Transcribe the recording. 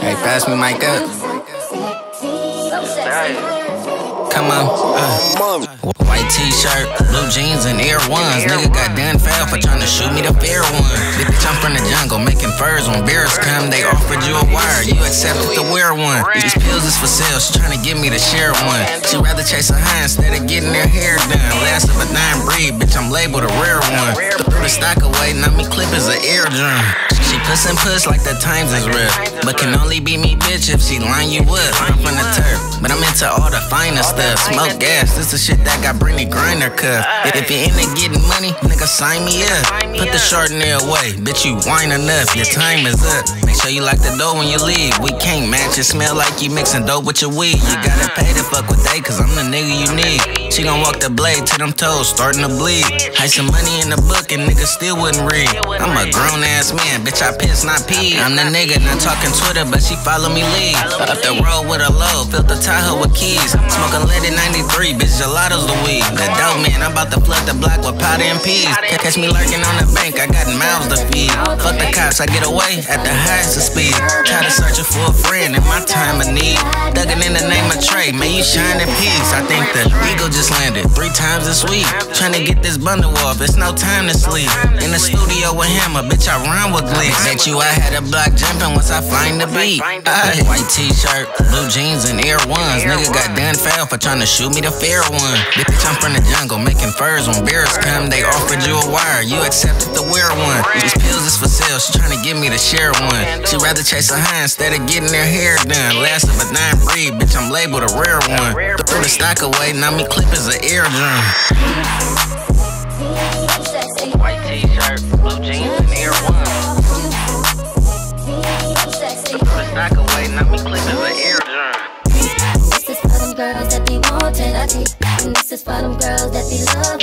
Hey, pass me my cup. Come on. Uh. White t-shirt, blue jeans, and Air Ones. Nigga got done foul for trying to shoot me the fair one. Bitch, I'm from the jungle, making furs. When bears come, they offered you a wire. You accepted the wear one. These pills is for sale. She trying to get me to share one. She rather chase a high instead of getting her hair done. Last of a nine breed, bitch, I'm labeled a rare one. The stock away, now me clip is an eardrum. Puss and puss like the times is real. But can only be me, bitch, if she line you up. I'm from the turf, but I'm into all the finer stuff. Smoke gas, this the shit that got Brittney Griner cuff. If you into getting money, nigga, sign me up. Put the Chardonnay away, bitch, you wine enough. Your time is up. Make sure you lock the door when you leave. We can't match it, smell like you mixing dope with your weed. You gotta pay to fuck with they, cause I'm the nigga you need. She gon' walk the blade to them toes, starting to bleed. Hide some money in the book and nigga still wouldn't read. I'm a grown ass man, bitch, I piss, not pee. I'm the nigga, not talking Twitter, but she follow me lead. Up the road with a low, fill the Tahoe with keys. Smoking lead in 93, bitch, gelato's the weed. The dope man, I'm about to flood the block with powder and peas. Catch me lurking on the bank, I got mouths to feed. Fuck the cops, I get away at the highest of speed. Try to search for a friend in my time of need. Trey, may you shine in peace. I think the eagle just landed three times this week. Trying to get this bundle off, it's no time to sleep. In the studio with Hammer, bitch, I rhyme with glee. Bet you I had a block jumping once I find the beat. Aye. White t-shirt, blue jeans, and Air Ones. Nigga got done foul for trying to shoot me the fair one. Bitch, I'm from the jungle, making furs. When bears come, they offered you a wire. You accepted the wear one. Sale, she trying to get me the share one. She rather chase a high instead of getting her hair done. Last of a nine breed, bitch, I'm labeled a rare one. Threw the stock away, now me clip is an eardrum. White t-shirt, blue jeans, and Air Ones. Threw the stock away, now me clip is an eardrum. This is for them girls that be wanting a G. And this is for them girls that be loving.